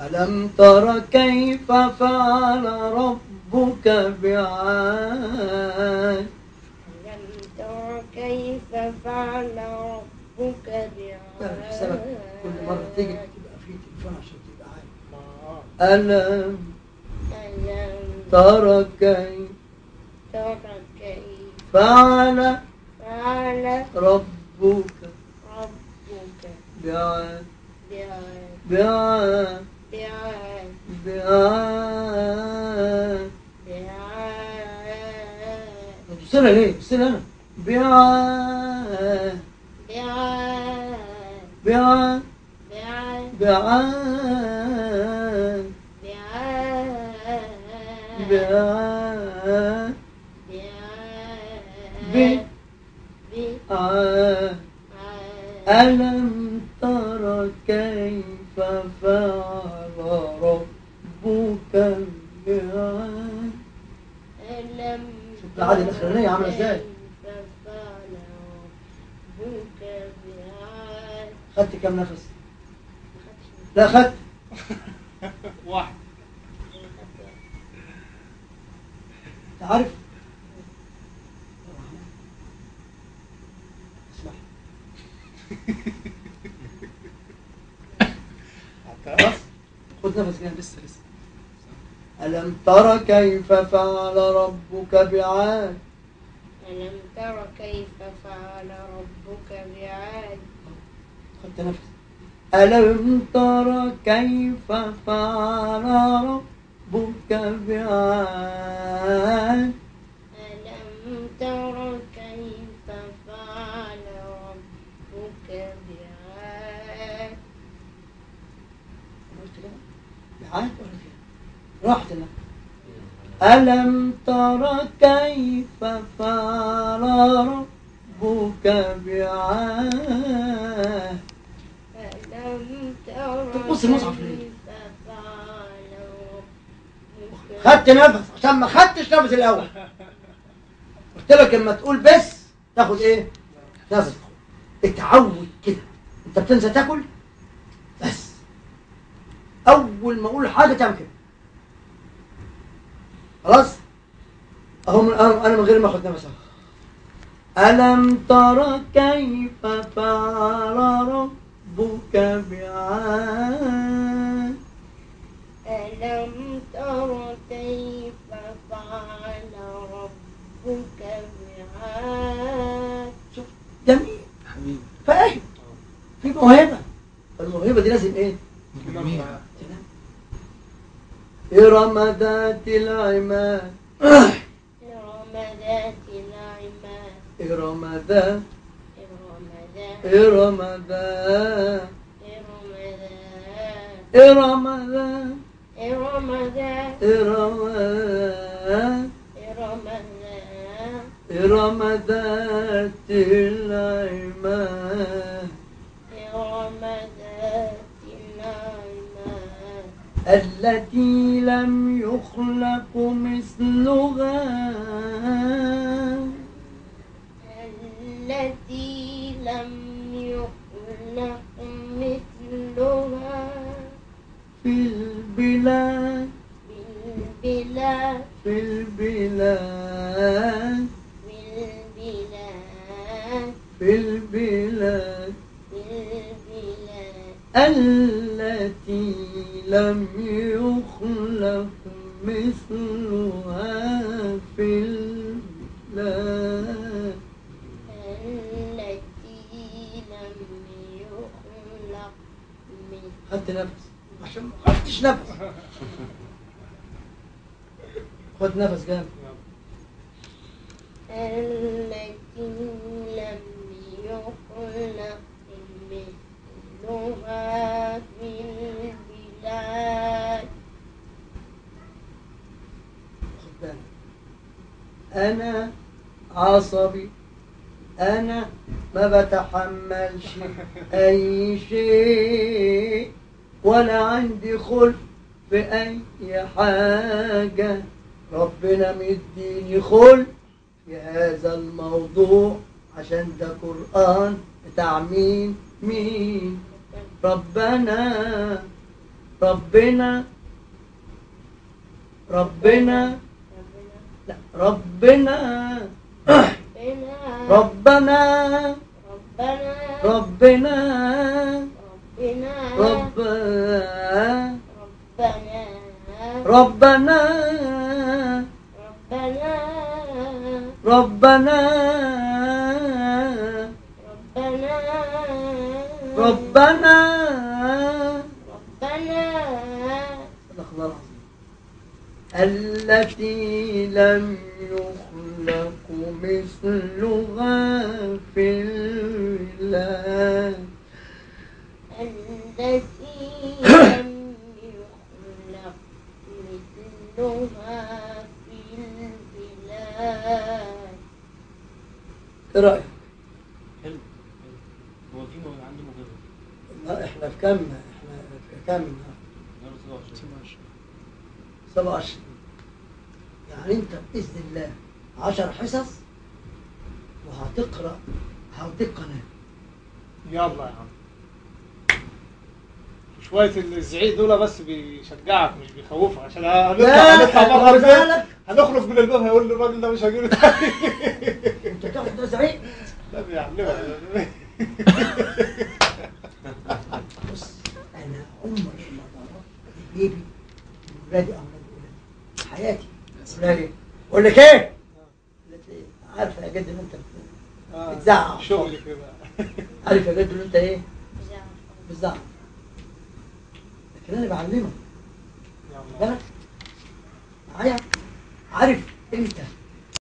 ألم تر كيف فعل ربك بعاد؟ ألم تر كيف فعل ربك لا حسابك كل مرة تيجي بعاد تبقى في تليفون عشان تبقى عارف. ألم ألم تر كيف تر كيف فعل فعل ربك دعاء دعاء دعاء بصير ليه بصير انا دعاء دعاء دعاء دعاء دعاء دعاء دعاء ألم تعالي الاخرانية الفلانية عاملة إزاي؟ خدت كم نفس؟ لا خدت. واحد. تعرف اسمح. خد نفس كده. لسه لسه. ألم تر كيف فعل ربك بعاد؟ ألم تر كيف فعل ربك بعاد؟ خدت نفس ألم تر كيف فعل ربك بعاد ألم تر كيف فعل ربك بعاد قلت كده بعاد ولا فيها راحت لك ألم تر كيف فعل ربك بعاد ألم تر بص المصحف ليه؟ كيف فعل ربك خدت نفس عشان ما خدتش نفس الأول. قلت لك لما تقول بس تاخد إيه؟ نفس. اتعود كده. أنت بتنسى تاكل؟ بس. أول ما أقول حاجة تعمل كده. خلاص؟ اهو من أنا أنا من غير ما اخد نفس. ألم تر كيف فعل ربك بعاد؟ ألم تر كيف فعل ربك بعاد؟ شوف جميل. حبيبي. فاهم. في موهبة. فالموهبه دي لازم إيه؟ جميل إرم ذات العماد إرم ذات العماد إرم ذات إرم إرم ذات ذات إرم ذات إرم ذات إرم إرم ذات إرم ذات إرم ذات العماد التي لم يخلق مثلها. التي لم يخلق مثلها. في البلاد. في البلاد. بالبلاد في البلاد. بالبلاد التي لم يخلق مثلها في البلاد التي لم يخلق خدت نفس. عشان ما خدتش نفس. خد نفس جامد. التي لم يخلق مثلها في البلاد خد بالك أنا عصبي. أنا ما بتحملش أي شيء ولا عندي خلق في أي حاجة. ربنا مديني خلق في هذا الموضوع عشان ده قرآن بتاع مين مين؟ ربنا. ربنا. ربنا لا ربنا ربنا ربنا رب ربنا ربنا ربنا ربنا ربنا ربنا التي لم يخلق مثلها في البلاد التي لم يخلق مثلها في البلاد إيه رأيك؟ حلو حلو. هو في عنده مجرد لا إحنا في كام إحنا في كام النهارده؟ النهارده 27 27 يعني انت بإذن الله 10 حصص وهتقرأ هوديك قناه يلا يا عم. شوية الزعيق دول بس بيشجعك مش بيخوفك. عشان هنطلع هنطلع بالك. هنخرج من الباب هيقول لي الراجل ده مش هجيله. تاني انت تاخد ده زعيق؟ لا بيعلمك. أقول لك إيه؟ عارف يا جد ان أنت. آه، بتزعق. شغل كده. عارف يا جد ان أنت إيه؟ بتزعق. لكن أنا بعلمك. بالك؟ معايا عارف أنت.